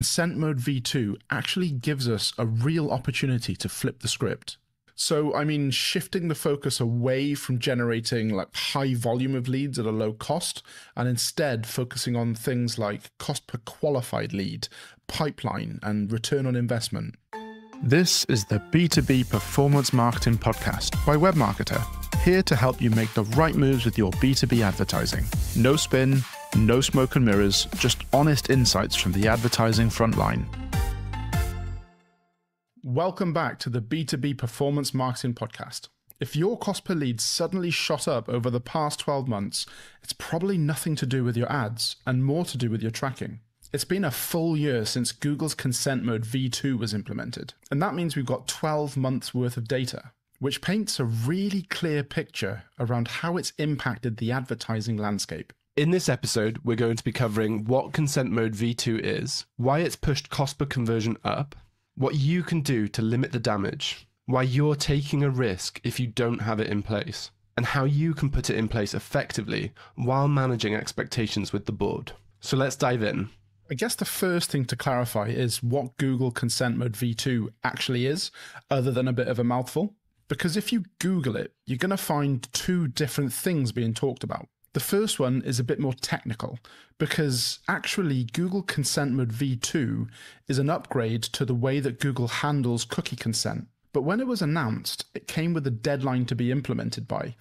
Consent Mode V2 actually gives us a real opportunity to flip the script. So, I mean, shifting the focus away from generating like high volume of leads at a low cost and instead focusing on things like cost per qualified lead, pipeline, and return on investment. This is the B2B Performance Marketing Podcast by Webmarketer, here to help you make the right moves with your B2B advertising. No spin, no smoke and mirrors, just honest insights from the advertising front line. Welcome back to the B2B Performance Marketing Podcast. If your cost per lead suddenly shot up over the past 12 months, it's probably nothing to do with your ads and more to do with your tracking. It's been a full year since Google's Consent Mode V2 was implemented, and that means we've got 12 months worth of data, which paints a really clear picture around how it's impacted the advertising landscape. In this episode, we're going to be covering what Consent Mode V2 is, why it's pushed cost per conversion up, what you can do to limit the damage, why you're taking a risk if you don't have it in place, and how you can put it in place effectively while managing expectations with the board. So let's dive in. I guess the first thing to clarify is what Google Consent Mode V2 actually is, other than a bit of a mouthful. Because if you Google it, you're going to find two different things being talked about. The first one is a bit more technical because actually Google Consent Mode v2 is an upgrade to the way that Google handles cookie consent. But when it was announced, it came with a deadline to be implemented by.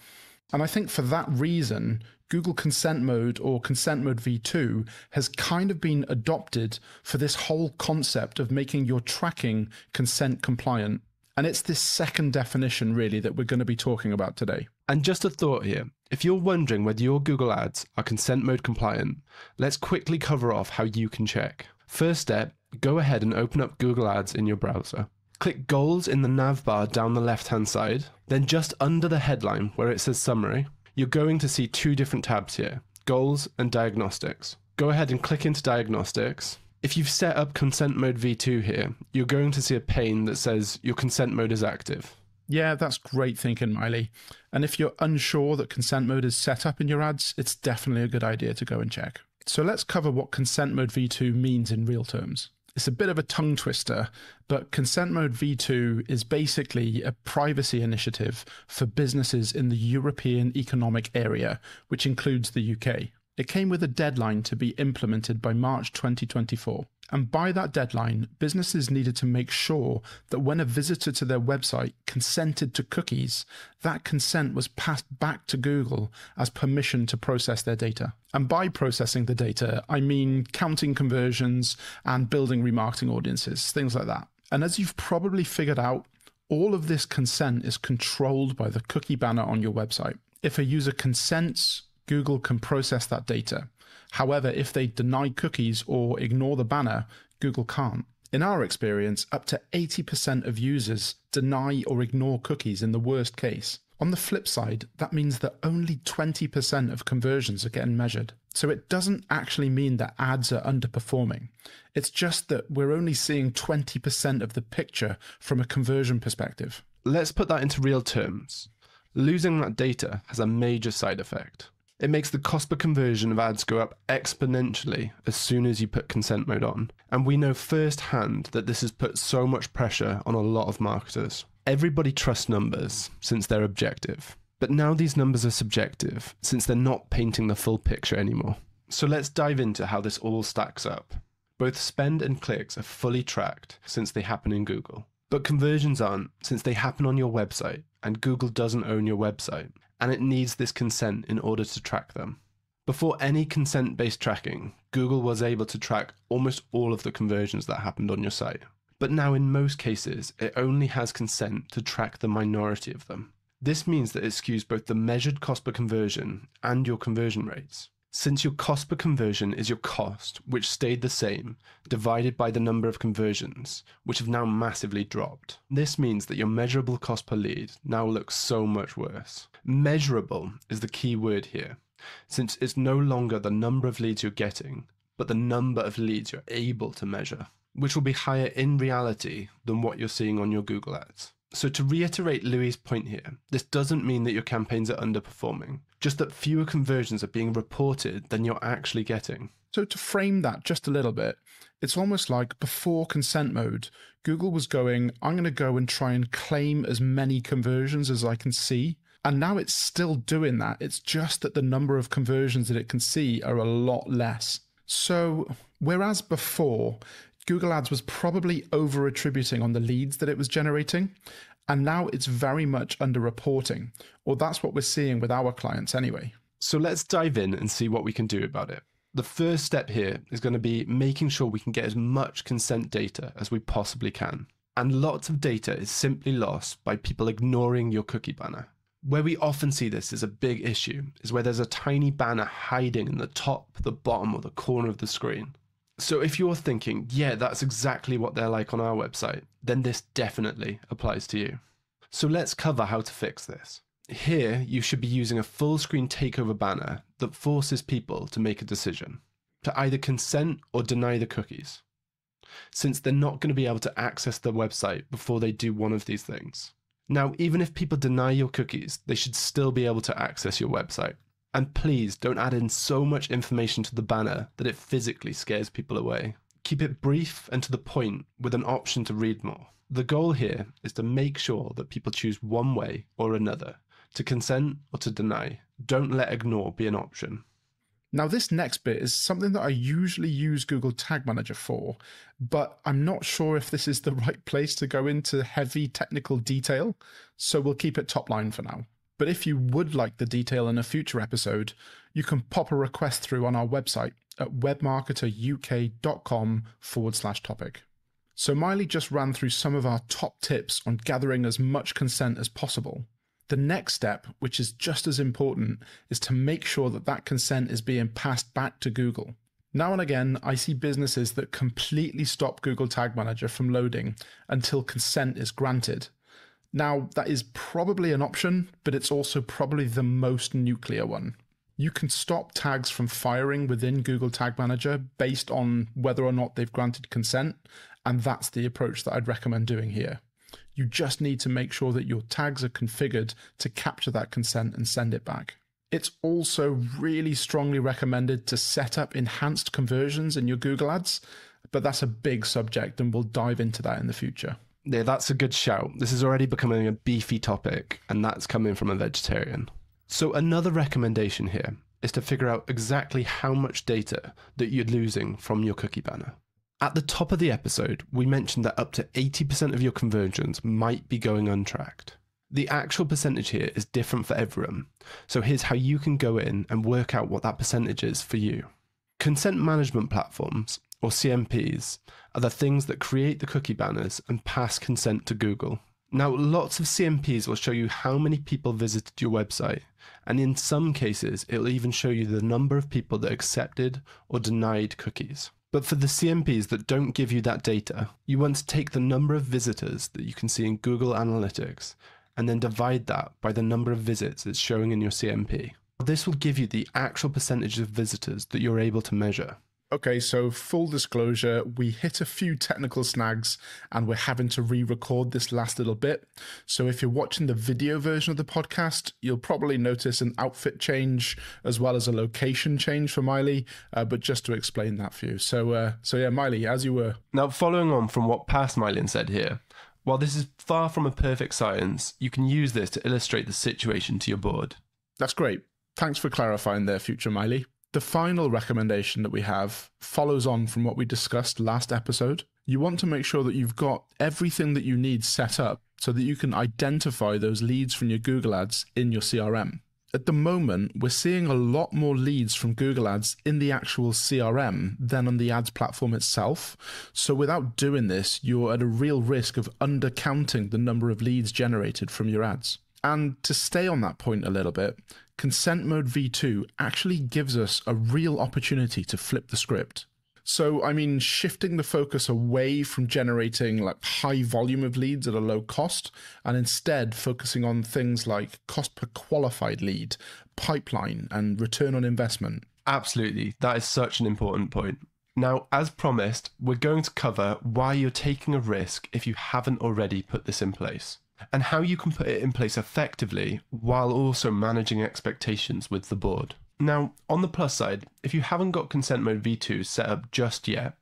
And I think for that reason, Google Consent Mode or Consent Mode v2 has kind of been adopted for this whole concept of making your tracking consent compliant. And it's this second definition, really, that we're going to be talking about today. And just a thought here if you're wondering whether your Google Ads are consent mode compliant, let's quickly cover off how you can check. First step go ahead and open up Google Ads in your browser. Click Goals in the nav bar down the left hand side, then just under the headline where it says Summary, you're going to see two different tabs here Goals and Diagnostics. Go ahead and click into Diagnostics if you've set up consent mode v2 here, you're going to see a pane that says your consent mode is active. Yeah, that's great thinking, Maelien. And if you're unsure that consent mode is set up in your ads, it's definitely a good idea to go and check. So let's cover what consent mode v2 means in real terms. It's a bit of a tongue twister, but Consent Mode V2 is basically a privacy initiative for businesses in the European Economic Area, which includes the UK. It came with a deadline to be implemented by March 2024. And by that deadline, businesses needed to make sure that when a visitor to their website consented to cookies, that consent was passed back to Google as permission to process their data. And by processing the data, I mean counting conversions and building remarketing audiences, things like that. And as you've probably figured out, all of this consent is controlled by the cookie banner on your website. If a user consents Google can process that data. However, if they deny cookies or ignore the banner, Google can't. In our experience, up to 80% of users deny or ignore cookies in the worst case. On the flip side, that means that only 20% of conversions are getting measured. So it doesn't actually mean that ads are underperforming. It's just that we're only seeing 20% of the picture from a conversion perspective. Let's put that into real terms. Losing that data has a major side effect. It makes the cost per conversion of ads go up exponentially as soon as you put consent mode on. And we know firsthand that this has put so much pressure on a lot of marketers. Everybody trusts numbers since they're objective. But now these numbers are subjective since they're not painting the full picture anymore. So let's dive into how this all stacks up. Both spend and clicks are fully tracked since they happen in Google. But conversions aren't since they happen on your website and Google doesn't own your website and it needs this consent in order to track them. Before any consent based tracking, Google was able to track almost all of the conversions that happened on your site. But now, in most cases, it only has consent to track the minority of them. This means that it skews both the measured cost per conversion and your conversion rates. Since your cost per conversion is your cost, which stayed the same, divided by the number of conversions, which have now massively dropped. This means that your measurable cost per lead now looks so much worse. Measurable is the key word here, since it's no longer the number of leads you're getting, but the number of leads you're able to measure, which will be higher in reality than what you're seeing on your Google ads. So, to reiterate Louis' point here, this doesn't mean that your campaigns are underperforming, just that fewer conversions are being reported than you're actually getting. So, to frame that just a little bit, it's almost like before consent mode, Google was going, I'm going to go and try and claim as many conversions as I can see. And now it's still doing that. It's just that the number of conversions that it can see are a lot less. So, whereas before, Google Ads was probably over attributing on the leads that it was generating, and now it's very much under reporting, or that's what we're seeing with our clients anyway. So let's dive in and see what we can do about it. The first step here is going to be making sure we can get as much consent data as we possibly can. And lots of data is simply lost by people ignoring your cookie banner. Where we often see this as a big issue is where there's a tiny banner hiding in the top, the bottom, or the corner of the screen. So if you're thinking, yeah, that's exactly what they're like on our website, then this definitely applies to you. So let's cover how to fix this. Here, you should be using a full screen takeover banner that forces people to make a decision to either consent or deny the cookies, since they're not going to be able to access the website before they do one of these things. Now, even if people deny your cookies, they should still be able to access your website. And please don't add in so much information to the banner that it physically scares people away. Keep it brief and to the point with an option to read more. The goal here is to make sure that people choose one way or another to consent or to deny. Don't let ignore be an option. Now, this next bit is something that I usually use Google Tag Manager for, but I'm not sure if this is the right place to go into heavy technical detail, so we'll keep it top line for now. But if you would like the detail in a future episode, you can pop a request through on our website at webmarketeruk.com forward slash topic. So Maelien just ran through some of our top tips on gathering as much consent as possible. The next step, which is just as important, is to make sure that that consent is being passed back to Google. Now and again, I see businesses that completely stop Google Tag Manager from loading until consent is granted. Now, that is probably an option, but it's also probably the most nuclear one. You can stop tags from firing within Google Tag Manager based on whether or not they've granted consent, and that's the approach that I'd recommend doing here. You just need to make sure that your tags are configured to capture that consent and send it back. It's also really strongly recommended to set up enhanced conversions in your Google Ads, but that's a big subject and we'll dive into that in the future. Yeah, that's a good shout. This is already becoming a beefy topic, and that's coming from a vegetarian. So, another recommendation here is to figure out exactly how much data that you're losing from your cookie banner. At the top of the episode, we mentioned that up to 80% of your conversions might be going untracked. The actual percentage here is different for everyone, so here's how you can go in and work out what that percentage is for you. Consent management platforms, or CMPs, are the things that create the cookie banners and pass consent to Google. Now, lots of CMPs will show you how many people visited your website, and in some cases, it'll even show you the number of people that accepted or denied cookies. But for the CMPs that don't give you that data, you want to take the number of visitors that you can see in Google Analytics and then divide that by the number of visits it's showing in your CMP. This will give you the actual percentage of visitors that you're able to measure. Okay, so full disclosure, we hit a few technical snags and we're having to re record this last little bit. So if you're watching the video version of the podcast, you'll probably notice an outfit change as well as a location change for Maelien, uh, but just to explain that for you. So, uh, so yeah, Maelien, as you were. Now, following on from what past Maelien said here, while this is far from a perfect science, you can use this to illustrate the situation to your board. That's great. Thanks for clarifying there, future Maelien. The final recommendation that we have follows on from what we discussed last episode. You want to make sure that you've got everything that you need set up so that you can identify those leads from your Google Ads in your CRM. At the moment, we're seeing a lot more leads from Google Ads in the actual CRM than on the ads platform itself. So, without doing this, you're at a real risk of undercounting the number of leads generated from your ads. And to stay on that point a little bit, Consent Mode V2 actually gives us a real opportunity to flip the script. So, I mean, shifting the focus away from generating like high volume of leads at a low cost and instead focusing on things like cost per qualified lead, pipeline, and return on investment. Absolutely. That is such an important point. Now, as promised, we're going to cover why you're taking a risk if you haven't already put this in place and how you can put it in place effectively while also managing expectations with the board. Now, on the plus side, if you haven't got Consent Mode V2 set up just yet,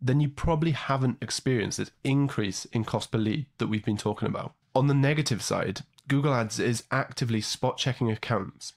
then you probably haven't experienced this increase in cost per lead that we've been talking about. On the negative side, Google Ads is actively spot checking accounts,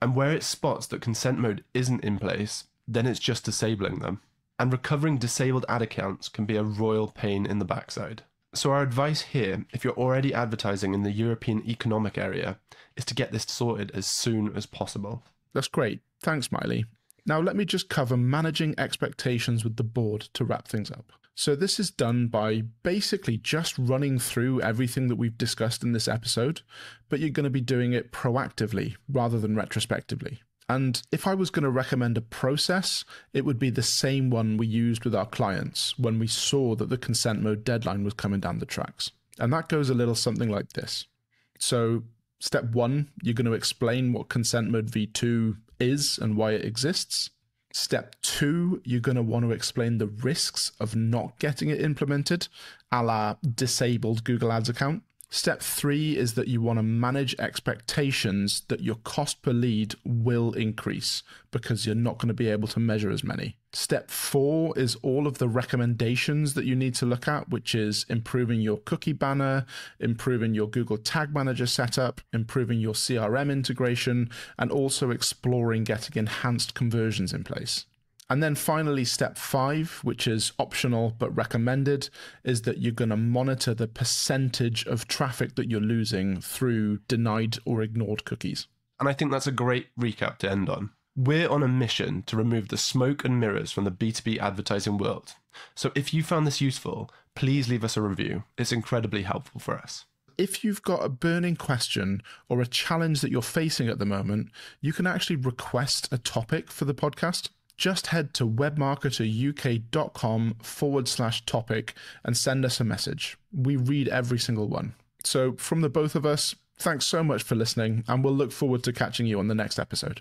and where it spots that consent mode isn't in place, then it's just disabling them. And recovering disabled ad accounts can be a royal pain in the backside. So, our advice here, if you're already advertising in the European Economic Area, is to get this sorted as soon as possible. That's great. Thanks, Maelien. Now, let me just cover managing expectations with the board to wrap things up. So, this is done by basically just running through everything that we've discussed in this episode, but you're going to be doing it proactively rather than retrospectively. And if I was going to recommend a process, it would be the same one we used with our clients when we saw that the consent mode deadline was coming down the tracks. And that goes a little something like this. So, step one, you're going to explain what consent mode v2 is and why it exists. Step two, you're going to want to explain the risks of not getting it implemented, a la disabled Google Ads account. Step three is that you want to manage expectations that your cost per lead will increase because you're not going to be able to measure as many. Step four is all of the recommendations that you need to look at, which is improving your cookie banner, improving your Google Tag Manager setup, improving your CRM integration, and also exploring getting enhanced conversions in place. And then finally, step five, which is optional but recommended, is that you're going to monitor the percentage of traffic that you're losing through denied or ignored cookies. And I think that's a great recap to end on. We're on a mission to remove the smoke and mirrors from the B2B advertising world. So if you found this useful, please leave us a review. It's incredibly helpful for us. If you've got a burning question or a challenge that you're facing at the moment, you can actually request a topic for the podcast just head to webmarketeruk.com forward slash topic and send us a message. We read every single one. So, from the both of us, thanks so much for listening, and we'll look forward to catching you on the next episode.